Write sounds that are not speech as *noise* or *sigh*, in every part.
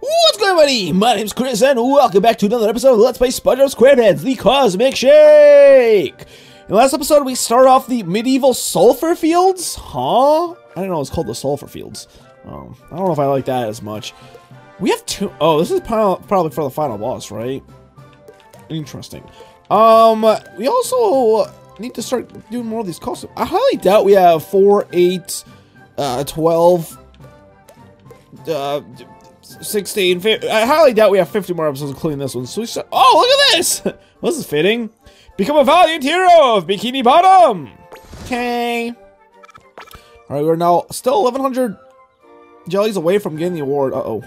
What's going on, buddy? My name's Chris, and welcome back to another episode of Let's Play SpongeBob SquarePants, the Cosmic Shake! In the last episode, we start off the medieval sulfur fields? Huh? I didn't know it was called the sulfur fields. Um, I don't know if I like that as much. We have two- oh, this is probably for the final boss, right? Interesting. Um, we also need to start doing more of these costumes. I highly doubt we have 4, 8, uh, 12, uh, 16, 15, I highly doubt we have 50 more episodes including this one. So we oh, look at this! *laughs* this is fitting. Become a valiant hero of Bikini Bottom! Okay. Alright, we're now still 1,100 jellies away from getting the award. Uh-oh.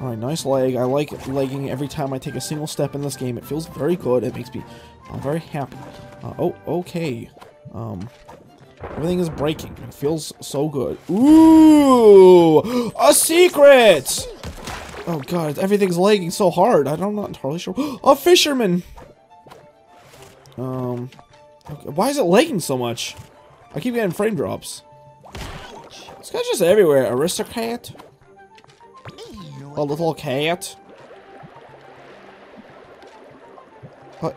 Alright, nice leg. I like legging every time I take a single step in this game. It feels very good. It makes me I'm very happy. Uh, oh, okay. Um, everything is breaking. It feels so good. Ooh! A secret! Oh god, everything's lagging so hard. I'm not entirely sure. *gasps* a fisherman! Um, why is it lagging so much? I keep getting frame drops. This guy's just everywhere. Aristocrat? A little cat? What?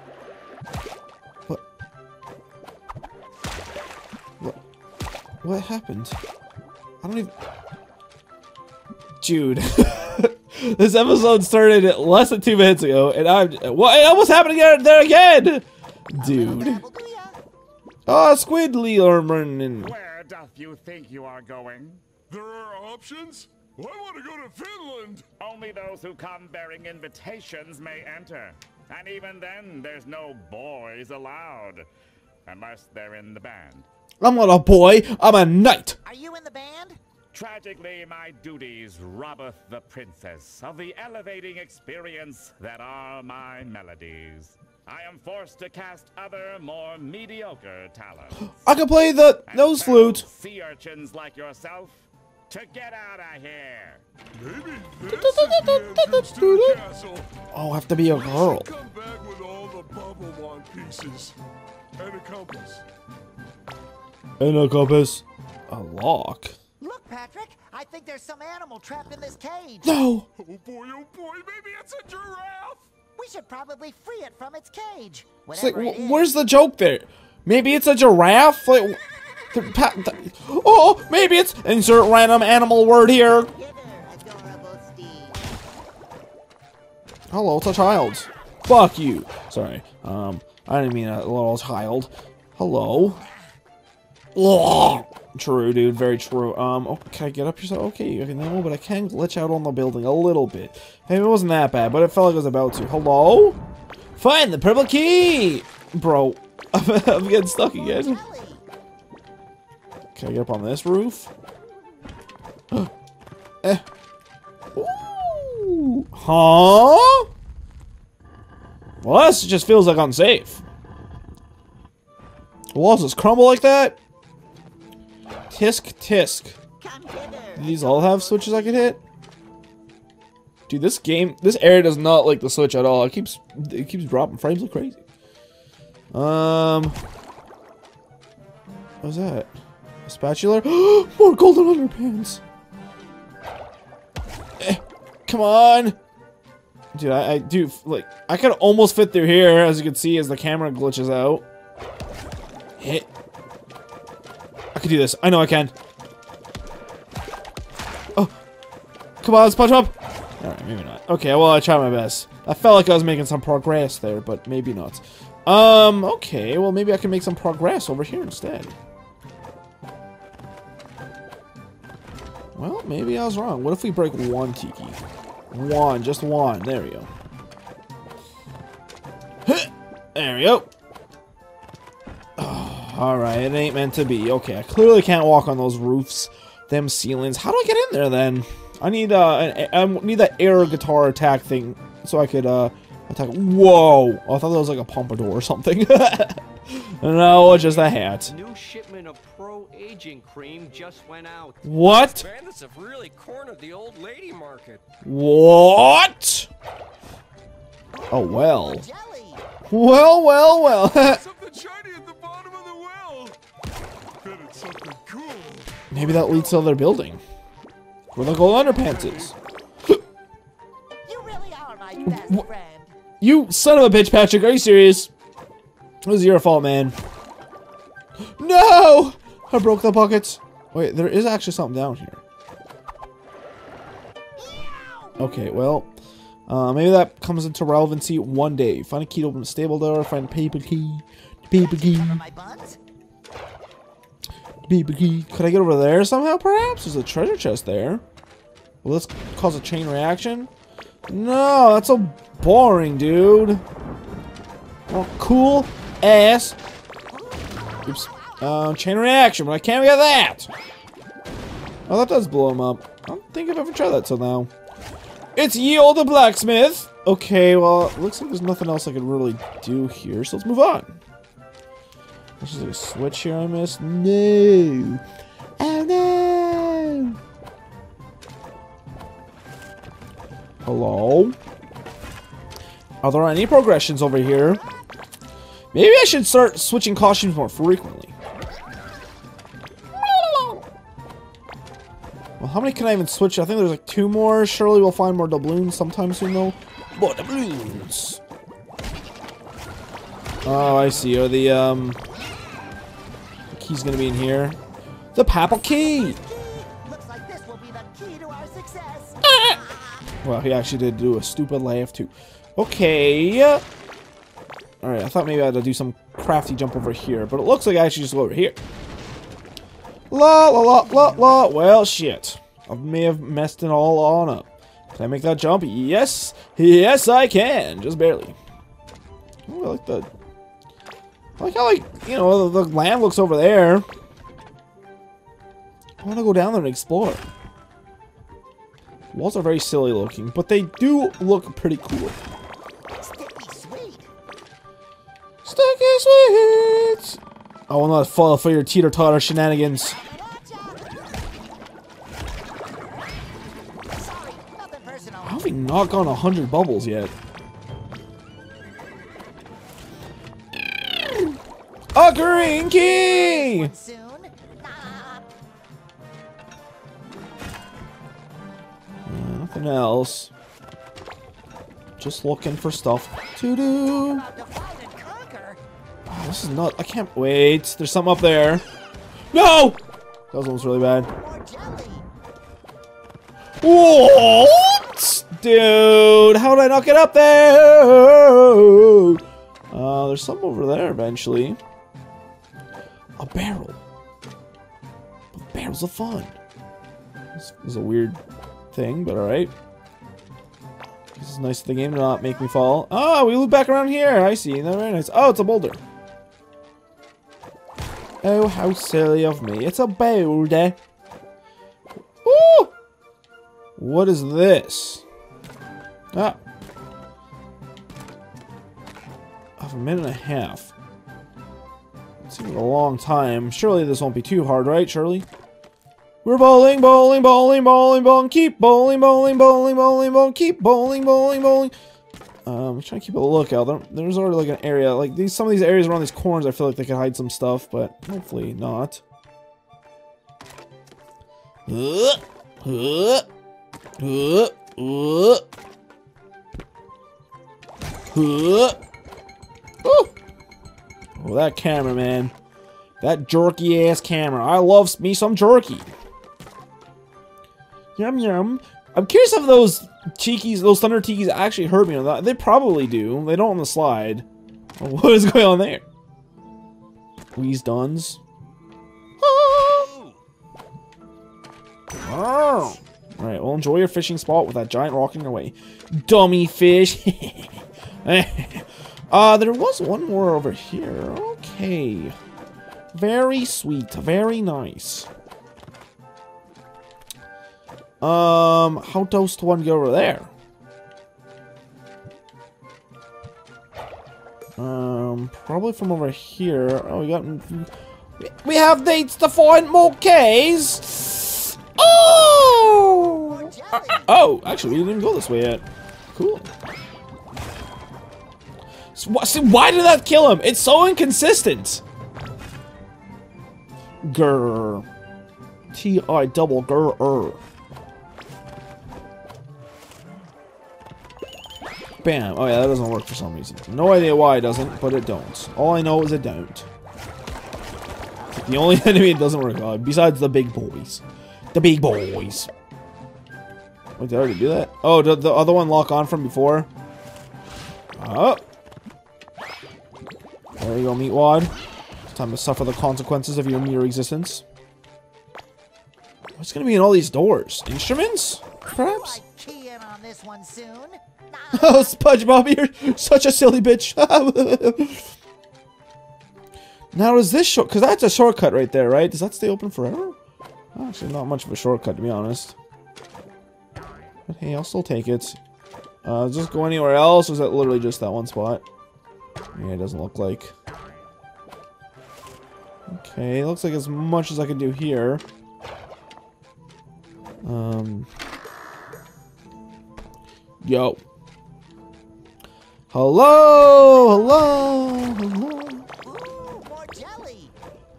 What happened? I don't even... Dude. *laughs* this episode started less than two minutes ago, and I'm... What? It almost happened again there again! Dude. Ah, oh, Squidly Orman. Where doth you think you are going? There are options? I want to go to Finland. Only those who come bearing invitations may enter. And even then, there's no boys allowed. Unless they're in the band. I'm not a boy, I'm a knight. Are you in the band? Tragically, my duties robbeth the princess of the elevating experience that are my melodies. I am forced to cast other, more mediocre talents. *gasps* I can play the nose flute. Sea urchins like yourself to get out of here. Maybe this is the entrance to the castle. Oh, I have to be a girl. Come back with all the bubble wand pieces and a compass. And a compass. A lock. Look, Patrick, I think there's some animal trapped in this cage. No. Oh boy, oh boy, maybe it's a giraffe. We should probably free it from its cage. It's like, Whatever it where's the joke there? Maybe it's a giraffe. Like, the, pa- the- oh, maybe it's insert random animal word here. Hither, adorable Steve. Hello, it's a child. Fuck you. Sorry. Um, I didn't mean a little child. Hello. True, dude. Very true. Um, oh, can I get up? So okay, okay, no, but I can glitch out on the building a little bit. Hey, it wasn't that bad, but it felt like it was about to. Hello? Find the purple key, bro. *laughs* I'm, getting stuck again. I get up on this roof? *gasps* eh. Ooh. Huh? Well, this just feels like unsafe. Walls just crumble like that? Tisk tisk. Do these all have switches I can hit? Dude, this game, this area does not like the switch at all. It keeps, it keeps dropping frames like crazy. Um, what's that? A spatula? *gasps* More golden underpants. Eh, come on, dude. I, I do like. I could almost fit through here, as you can see, as the camera glitches out. Hit. Can do this. I know I can. Oh, come on, SpongeBob. All right, maybe not. Okay, well, I tried my best. I felt like I was making some progress there, but maybe not. Um, okay, well, maybe I can make some progress over here instead. Well, maybe I was wrong. What if we break one tiki? One, just one. There we go. There we go. Alright, it ain't meant to be. Okay, I clearly can't walk on those roofs. Them ceilings. How do I get in there then? I need uh, an, I need that air guitar attack thing so I could uh attack. Whoa! Oh, I thought that was like a pompadour or something. *laughs* no, it's just a hat. New shipment of pro aging cream just went out. What? Bandits have really cornered the old lady market. What? Oh well. Well, well, well. *laughs* Maybe that leads to their building. Where the gold underpants is. you really are my best friend. You son of a bitch, Patrick. Are you serious? It was your fault, man. No! I broke the buckets. Wait, there is actually something down here. Okay, well, uh, maybe that comes into relevancy one day. Find a key to open a stable door. Find a paper key. Paper key. Could I get over there somehow, perhaps? There's a treasure chest there. Will this cause a chain reaction? No, that's so boring, dude. Well, cool ass. Oops. Uh, chain reaction, but I can't get that. Oh, that does blow him up. I don't think I've ever tried that till now. It's ye olde blacksmith. Okay, well, looks like there's nothing else I can really do here, so let's move on. There's like a switch here I missed. No. Oh no. Hello? Are there any progressions over here? Maybe I should start switching costumes more frequently. Well, how many can I even switch? I think there's like two more. Surely we'll find more doubloons sometime soon, though. More doubloons. Oh, I see. Are the, um... Key's gonna be in here. The papal key! Like this *laughs* will be the key to our success. Well, he actually did do a stupid laugh, too. Okay. Uh, alright, I thought maybe I had to do some crafty jump over here, but it looks like I actually just go over here. La la la la la. Well, shit. I may have messed it all on up. Can I make that jump? Yes. Yes, I can. Just barely. Ooh, I like the... I like how, like, you know, the, the land looks over there. I want to go down there and explore. Walls are very silly looking, but they do look pretty cool. Sticky sweet. Sticky sweets! I will not fall for your teeter-totter shenanigans. How have we not gone 100 bubbles yet? Green key! Nothing else. Just looking for stuff to do. Oh, this is not. I can't wait. There's something up there. No! That was almost really bad. What? Dude, how did I not get up there? Uh, there's some over there eventually. Barrel. Barrels of fun. This is a weird thing, but alright. This is nice of the game to not make me fall. Oh, we loop back around here. I see. That's Very nice. Oh, it's a boulder. Oh, how silly of me. It's a boulder. Ooh! What is this? Ah. Of a minute and a half. Seems a long time. Surely this won't be too hard, right, Shirley? We're bowling, bowling, bowling, bowling, bowling, keep bowling, bowling, bowling, bowling, bowling, keep bowling, bowling, bowling. Um, I'm trying to keep a lookout. There, there's already like an area, like these, some of these areas around these corners, I feel like they could hide some stuff, but hopefully not. Uh. Oh, that camera, man. That jerky ass camera. I love me some jerky. Yum yum. I'm curious if those cheekies, those thunder tikis actually hurt me or not. They probably do. They don't on the slide. *laughs* What is going on there? Wheeze duns. Ah! Oh. Alright, well enjoy your fishing spot with that giant rocking away. Dummy fish. *laughs* *laughs* uh, there was one more over here. Okay. Very sweet. Very nice. Um, how does one go over there? Um, probably from over here. Oh, we got... We have dates to find more K's! Oh! Uh, oh, actually, we didn't even go this way yet. Cool. Why did that kill him? It's so inconsistent. Grr. T-I double grr. Er. Bam. Oh yeah, that doesn't work for some reason. No idea why it doesn't, but it don't. All I know is it don't. The only *laughs* enemy it doesn't work on, besides the big boys. The big boys. Wait, did I already do that? Oh, did the other one lock on from before? Oh. There you go, Meatwad. It's time to suffer the consequences of your mere existence. What's gonna be in all these doors? Instruments? Perhaps? Might key in on this one soon. *laughs* Oh, SpongeBob, you're such a silly bitch. *laughs* now, is this short? Because that's a shortcut right there, right? Does that stay open forever? Actually, not much of a shortcut, to be honest. But hey, I'll still take it. Uh, just go anywhere else, or is that literally just that one spot? Yeah, it doesn't look like. Okay, looks like as much as I can do here. Um. Yo. Hello, hello, hello.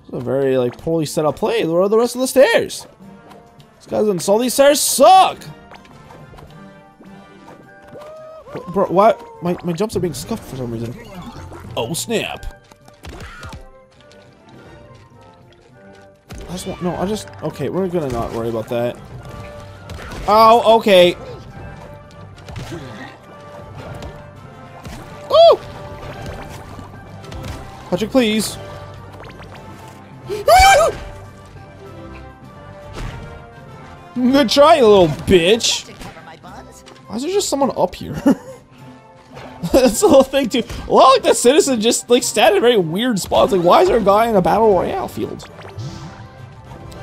Is a very like poorly set up play. Where are the rest of the stairs? These guys and all these stairs suck. Bro, bro, what? My my jumps are being scuffed for some reason. Oh snap! I just want no. I just okay. We're gonna not worry about that. Oh, okay. Oh! Patrick, please. *laughs* Good try, you little bitch. To cover my buns. Why is there just someone up here? *laughs* The whole thing too. Lot like the citizen just like stand in very weird spots. Like, why is there a guy in a battle royale field?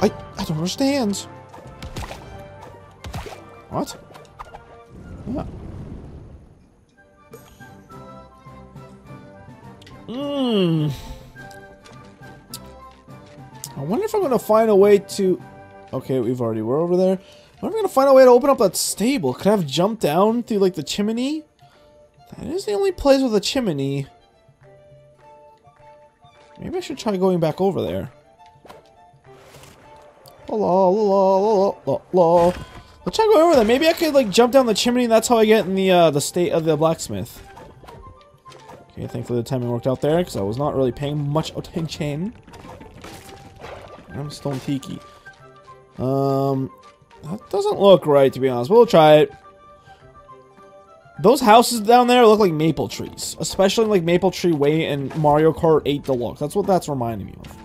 I I don't understand. What? Yeah. Mmm. I wonder if I'm gonna find a way to. Okay, we've already were over there. I wonder if I'm gonna find a way to open up that stable. Could I have jumped down through like the chimney? That is the only place with a chimney. Maybe I should try going back over there. La la la la la. Let's try going over there. Maybe I could like jump down the chimney. And that's how I get in the uh, the state of the blacksmith. Okay, thankfully the timing worked out there because I was not really paying much attention. I'm Stone Tiki. Um, that doesn't look right to be honest. We'll try it. Those houses down there look like maple trees, especially like Maple Treeway and Mario Kart 8 Deluxe. That's what that's reminding me of.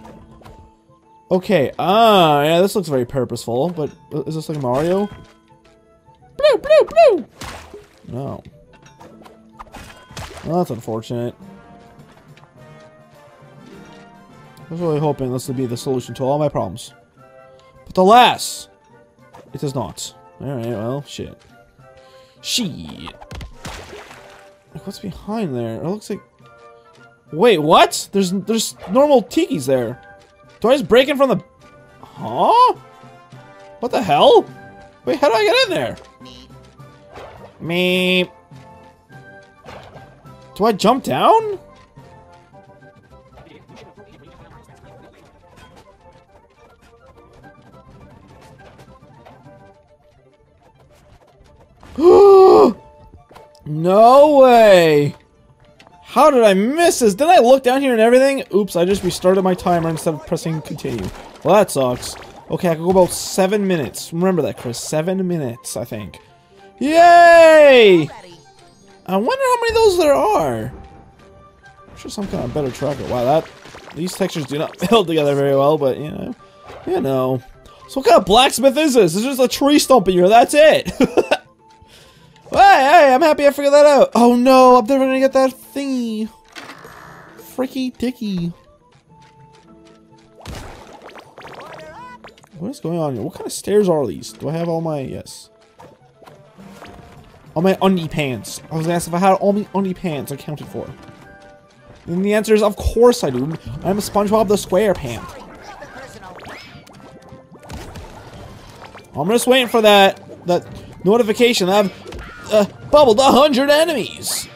Okay, ah, yeah, this looks very purposeful, but uh, is this like Mario? Blue, blue, blue! No. Well, that's unfortunate. I was really hoping this would be the solution to all my problems. But alas, it is not. Alright, well, shit. Shit. Like, what's behind there? It looks like... Wait, what? There's there's normal tikis there. Do I just break in from the... Huh? What the hell? Wait, how do I get in there? Me. Do I jump down? No way! How did I miss this? Did I look down here and everything? Oops, I just restarted my timer instead of pressing continue. Well, that sucks. Okay, I can go about seven minutes. Remember that, Chris. Seven minutes, I think. Yay! I wonder how many of those there are. I'm sure some kind of better tracker. Wow, that these textures do not *laughs* meld together very well, but you know, you know. So what kind of blacksmith is this? This is just a tree stump in here. That's it. *laughs* hey, hey, I'm happy I figured that out. Oh no, I'm never gonna get that thingy. Freaky dicky. What is going on here? What kind of stairs are these? Do I have all my yes? All my undie pants. I was asked if I had all my undie pants accounted for. And the answer is of course I do. I'm a SpongeBob the. Nothing personal. I'm just waiting for that that notification I've uh, bubbled a hundred enemies.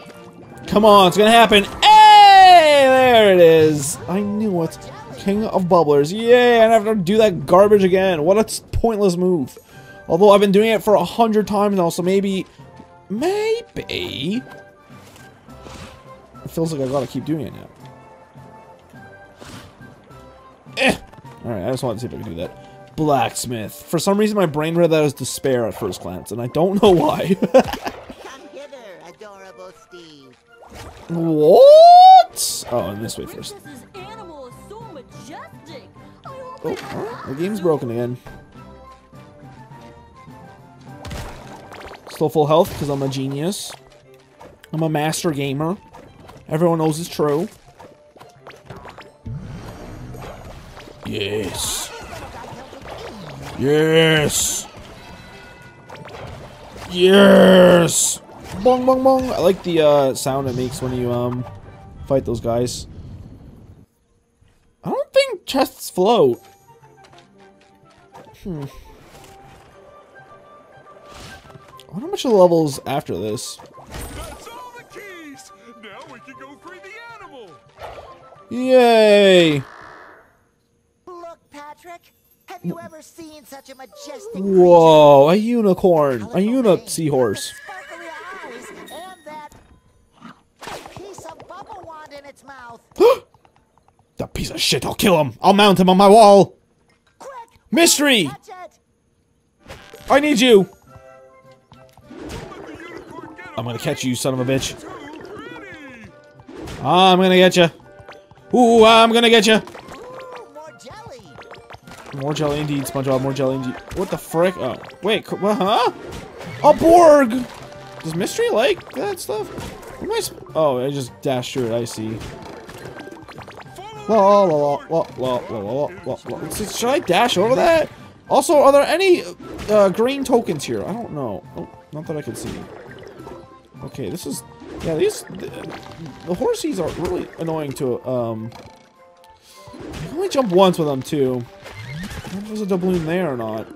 Come on, it's gonna happen. Hey, there it is. I knew it. King of bubblers. Yay! I don't have to do that garbage again. What a pointless move. Although I've been doing it for a hundred times now, so maybe, maybe it feels like I gotta keep doing it now. Eh! Alright, I just wanted to see if I could do that. Blacksmith. For some reason, my brain read that as despair at first glance, and I don't know why. Come hither, adorable Steve. what? Oh, and this way first. Oh, alright, the game's broken again. Still full health because I'm a genius. I'm a master gamer. Everyone knows it's true. Yes. Yes. Yes. Bong bong bong. I like the uh, sound it makes when you um fight those guys. I don't think chests float. Hmm. I wonder how much of the levels after this. That's all the keys. Now we can go free the animal. Yay! Look, Patrick. Have you ever seen such a majestic Whoa, a unicorn. creature? A uni seahorse. Sparkly that piece of bubble wand in its mouth. *gasps* That piece of shit, I'll kill him. I'll mount him on my wall. Quick! Mystery! I need you. Let the unicorn get I'm gonna catch you, son of a bitch. I'm gonna get you. Ooh, I'm gonna get you. More jelly. Indeed, SpongeBob. More jelly indeed. What the frick? Oh, wait. Huh? A Borg. Does Mystery like that stuff? Am I oh, I just dashed through it. I see. La la la la la la la la la. Should I dash over that? Also, are there any uh, green tokens here? I don't know. Oh, not that I can see. Okay, this is yeah. These the, the horsies are really annoying to um. I can only jump once with them too. I if there's a doubloon there or not.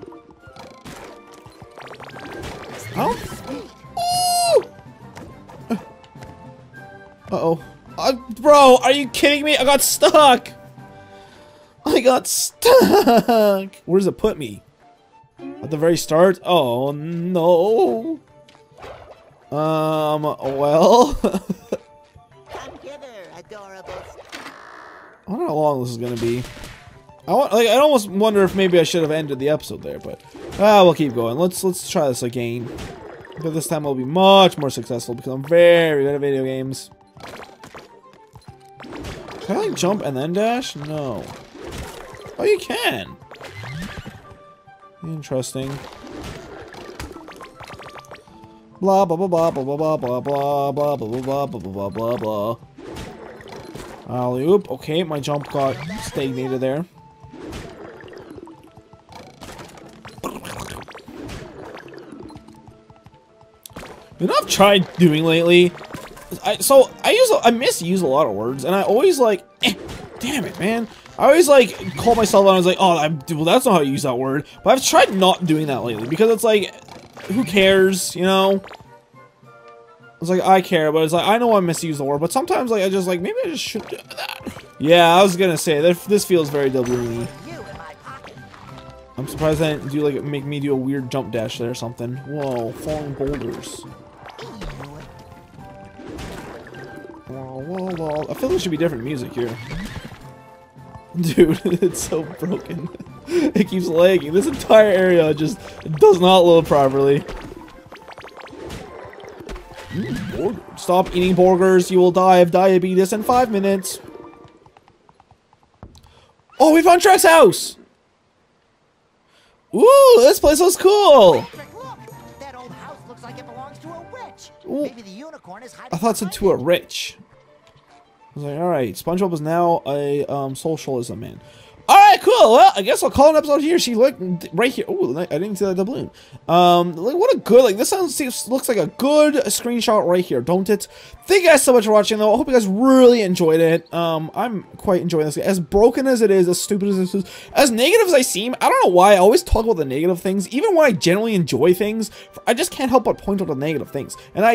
I Uh oh. Uh, bro, are you kidding me? I got stuck. I got stuck. Where does it put me? At the very start? Oh no. Um. Well. *laughs* Come hither, adorable Steve. I don't know how long this is gonna be. I want, like, I almost wonder if maybe I should have ended the episode there, but ah, we'll keep going. Let's let's try this again. But this time I'll be much more successful because I'm very good at video games. Can I like, jump and then dash? No. Oh, you can. Interesting. Blah blah blah blah blah blah blah blah blah blah blah blah blah blah blah blah. Alley oop. Okay, my jump got stagnated there. You know I've tried doing lately? I so I use I misuse a lot of words, and I always like, eh, damn it, man. I always like call myself out. and I was like, oh, I'm, well, that's not how you use that word. But I've tried not doing that lately because it's like, who cares, you know? It's like I care, but it's like I know I misuse the word, but sometimes like I just like maybe I just should do that. Yeah, I was gonna say that this feels very doubloony. I'm surprised I didn't do like make me do a weird jump dash there or something. Whoa, falling boulders. Whoa, whoa, whoa. I feel there should be different music here. Dude, *laughs* it's so broken. *laughs* it keeps lagging. This entire area just does not load properly. Stop eating burgers. You will die of diabetes in five minutes. Oh, we found Trek's house! Ooh, this place was cool. I thought it said to a rich. I was like, all right, SpongeBob is now a um, socialism man. Alright, cool. Well, I guess I'll call an episode here. She looked right here. Oh, I didn't see that doubloon. Um, like, what a good, like, this sounds, seems, looks like a good screenshot right here, don't it? Thank you guys so much for watching, though. I hope you guys really enjoyed it. Um, I'm quite enjoying this. As broken as it is, as stupid as this is, as negative as I seem, I don't know why I always talk about the negative things. Even when I generally enjoy things, I just can't help but point out the negative things. And I,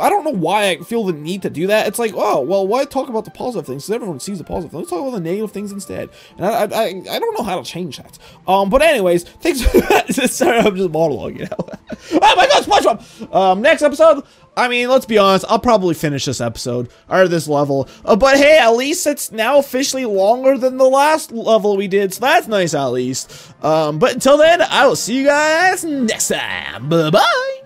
I don't know why I feel the need to do that. It's like, oh, well, why talk about the positive things? Because everyone sees the positive. Let's talk about the negative things instead. And I, I, I I, I don't know how to change that. Um, but anyways, thanks. *laughs* Sorry, I'm just monologuing. You know? *laughs* oh my God, SpongeBob. Um, next episode. I mean, let's be honest. I'll probably finish this episode or this level. Uh, but hey, at least it's now officially longer than the last level we did, so that's nice at least. Um, but until then, I will see you guys next time. Bye bye.